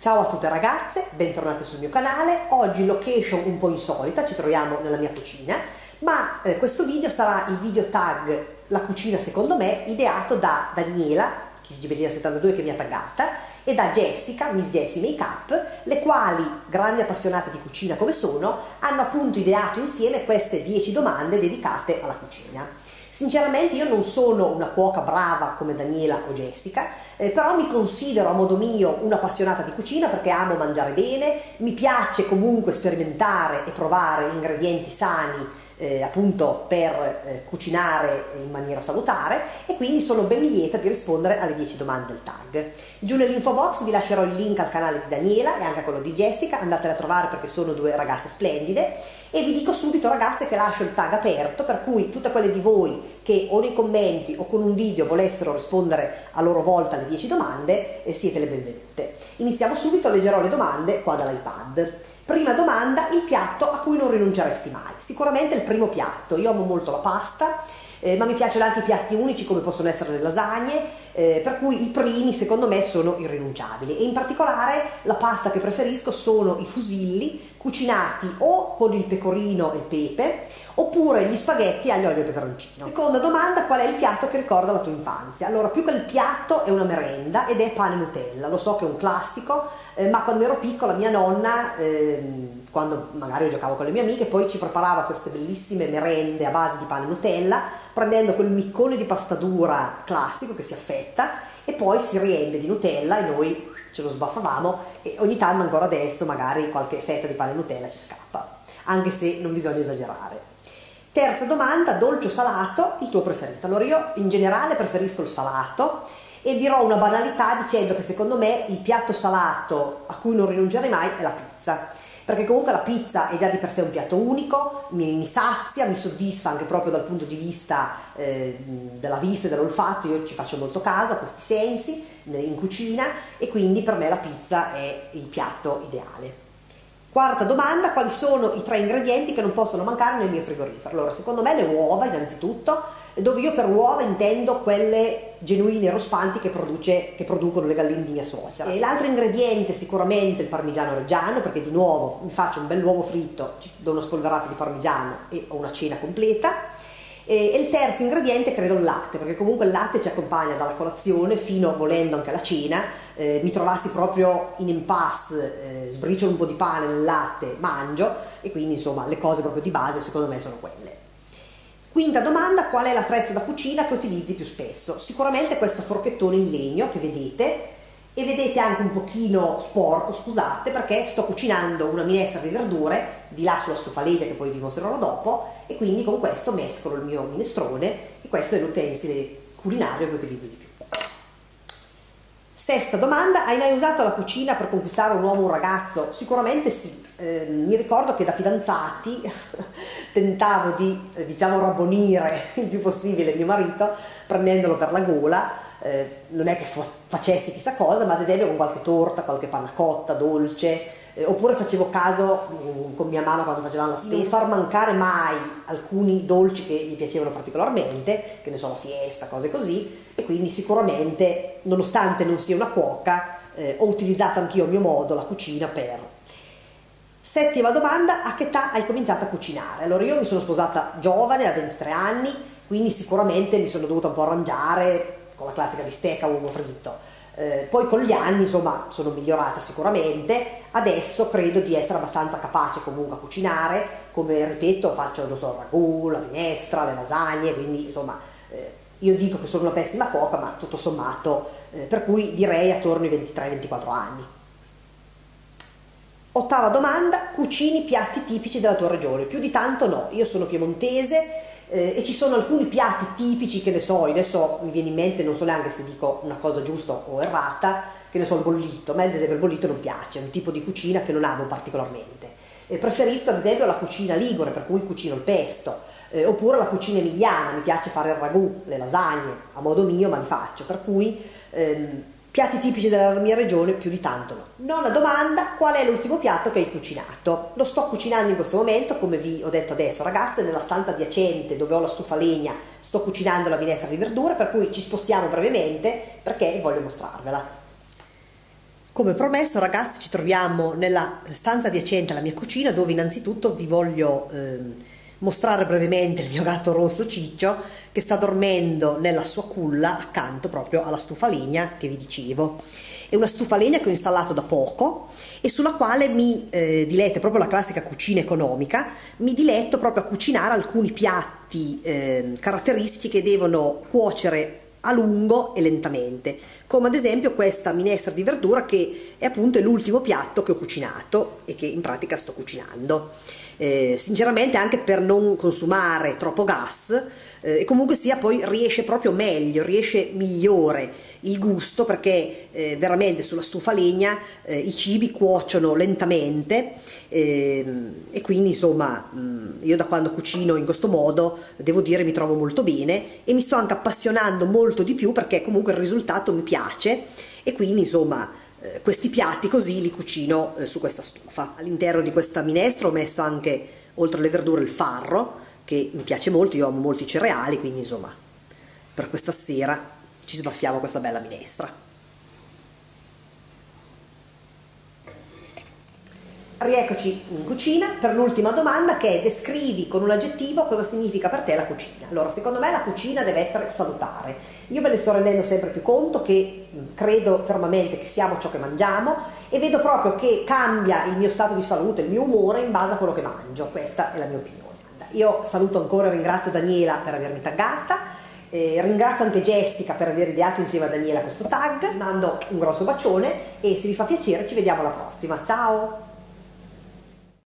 Ciao a tutte ragazze, bentornate sul mio canale. Oggi location un po' insolita, ci troviamo nella mia cucina, ma eh, questo video sarà il video tag La cucina secondo me, ideato da Daniela, Kisgibellina72 che mi ha taggata, e da Jessica, Miss Jessie Makeup, le quali, grandi appassionate di cucina come sono, hanno appunto ideato insieme queste 10 domande dedicate alla cucina. Sinceramente io non sono una cuoca brava come Daniela o Jessica, eh, però mi considero a modo mio un'appassionata di cucina perché amo mangiare bene, mi piace comunque sperimentare e provare ingredienti sani eh, appunto per eh, cucinare in maniera salutare e quindi sono ben lieta di rispondere alle 10 domande del tag. Giù nell'info box vi lascerò il link al canale di Daniela e anche a quello di Jessica, andatela a trovare perché sono due ragazze splendide e vi dico subito ragazze che lascio il tag aperto per cui tutte quelle di voi che o nei commenti o con un video volessero rispondere a loro volta alle 10 domande eh, siete le benvenute. Iniziamo subito, leggerò le domande qua dall'iPad. Prima domanda, il piatto a cui non rinunceresti mai? Sicuramente il primo piatto, io amo molto la pasta, eh, ma mi piacciono anche i piatti unici come possono essere le lasagne, eh, per cui i primi secondo me sono irrinunciabili e in particolare la pasta che preferisco sono i fusilli cucinati o con il pecorino e il pepe oppure gli spaghetti aglio, olio e peperoncino. Seconda domanda, qual è il piatto che ricorda la tua infanzia? Allora, più che il piatto è una merenda ed è pane Nutella, lo so che è un classico, eh, ma quando ero piccola mia nonna, eh, quando magari giocavo con le mie amiche, poi ci preparava queste bellissime merende a base di pane Nutella, prendendo quel miccone di pasta dura classico che si affetta e poi si riempie di Nutella e noi ce lo sbaffavamo e ogni tanto ancora adesso magari qualche fetta di pane Nutella ci scappa, anche se non bisogna esagerare. Terza domanda, dolce o salato, il tuo preferito? Allora io in generale preferisco il salato e dirò una banalità dicendo che secondo me il piatto salato a cui non rinuncerei mai è la pizza perché comunque la pizza è già di per sé un piatto unico, mi, mi sazia, mi soddisfa anche proprio dal punto di vista eh, della vista e dell'olfatto, io ci faccio molto caso a questi sensi in cucina e quindi per me la pizza è il piatto ideale. Quarta domanda, quali sono i tre ingredienti che non possono mancare nel mio frigorifero? Allora, secondo me le uova innanzitutto, dove io per uova intendo quelle genuine rospanti che, produce, che producono le galline di mia suocera. E l'altro ingrediente sicuramente il parmigiano reggiano, perché di nuovo mi faccio un bel uovo fritto, do una spolverata di parmigiano e ho una cena completa. E il terzo ingrediente credo il latte, perché comunque il latte ci accompagna dalla colazione fino volendo anche alla cena. Eh, mi trovassi proprio in impasse, eh, sbriciolo un po' di pane nel latte, mangio e quindi insomma le cose proprio di base secondo me sono quelle. Quinta domanda, qual è l'attrezzo da cucina che utilizzi più spesso? Sicuramente questo forchettone in legno che vedete e vedete anche un pochino sporco, scusate, perché sto cucinando una minestra di verdure di là sulla stufaleggia che poi vi mostrerò dopo e quindi con questo mescolo il mio minestrone e questo è l'utensile culinario che utilizzo di più. Sesta domanda, hai mai usato la cucina per conquistare un uomo o un ragazzo? Sicuramente sì, eh, mi ricordo che da fidanzati tentavo di, eh, diciamo, rabbonire il più possibile mio marito prendendolo per la gola, eh, non è che facessi chissà cosa, ma ad esempio con qualche torta, qualche panna cotta, dolce, eh, oppure facevo caso mh, mm, con mia mamma quando facevamo la spesa, non far mancare mai alcuni dolci che gli piacevano particolarmente, che ne so, la fiesta, cose così, e quindi sicuramente, nonostante non sia una cuoca, eh, ho utilizzato anch'io a mio modo la cucina per Settima domanda, a che età hai cominciato a cucinare? Allora io mi sono sposata giovane, a 23 anni, quindi sicuramente mi sono dovuta un po' arrangiare con la classica bistecca uovo fritto. Eh, poi con gli anni insomma sono migliorata sicuramente, adesso credo di essere abbastanza capace comunque a cucinare, come ripeto faccio non so, il ragù, la minestra, le lasagne, quindi insomma eh, io dico che sono una pessima cuoca ma tutto sommato, eh, per cui direi attorno ai 23-24 anni. Ottava domanda, cucini piatti tipici della tua regione? Più di tanto no, io sono piemontese eh, e ci sono alcuni piatti tipici che ne so, adesso mi viene in mente, non so neanche se dico una cosa giusta o errata, che ne so il bollito, a me ad esempio il bollito non piace, è un tipo di cucina che non amo particolarmente. E preferisco ad esempio la cucina ligure, per cui cucino il pesto, eh, oppure la cucina emiliana, mi piace fare il ragù, le lasagne, a modo mio ma li faccio, per cui... Ehm, Piatti tipici della mia regione più di tanto no. Nona domanda, qual è l'ultimo piatto che hai cucinato? Lo sto cucinando in questo momento, come vi ho detto adesso ragazze, nella stanza adiacente dove ho la stufa legna sto cucinando la minestra di verdure, per cui ci spostiamo brevemente perché voglio mostrarvela. Come promesso ragazzi ci troviamo nella stanza adiacente alla mia cucina dove innanzitutto vi voglio eh, mostrare brevemente il mio gatto rosso Ciccio che sta dormendo nella sua culla accanto proprio alla stufa legna che vi dicevo. È una stufa legna che ho installato da poco e sulla quale mi eh, diletto, proprio la classica cucina economica, mi diletto proprio a cucinare alcuni piatti eh, caratteristici che devono cuocere a lungo e lentamente, come ad esempio questa minestra di verdura che è appunto l'ultimo piatto che ho cucinato e che in pratica sto cucinando. Eh, sinceramente anche per non consumare troppo gas eh, e comunque sia poi riesce proprio meglio, riesce migliore il gusto perché eh, veramente sulla stufa legna eh, i cibi cuociono lentamente ehm, e quindi insomma mh, mm, io da quando cucino in questo modo devo dire mi trovo molto bene e mi sto anche appassionando molto di più perché comunque il risultato mi piace e quindi insomma eh, questi piatti così li cucino eh, su questa stufa. All'interno di questa minestra ho messo anche oltre alle verdure il farro che mi piace molto, io amo molti cereali, quindi insomma per questa sera ci sbaffiamo questa bella minestra. Rieccoci in cucina per l'ultima domanda che è descrivi con un aggettivo cosa significa per te la cucina. Allora, secondo me la cucina deve essere salutare. Io me ne sto rendendo sempre più conto che credo fermamente che siamo ciò che mangiamo e vedo proprio che cambia il mio stato di salute, il mio umore in base a quello che mangio. Questa è la mia opinione. Io saluto ancora e ringrazio Daniela per avermi taggata. Eh, ringrazio anche Jessica per aver ideato insieme a Daniela questo tag, mando un grosso bacione e se vi fa piacere ci vediamo alla prossima, ciao!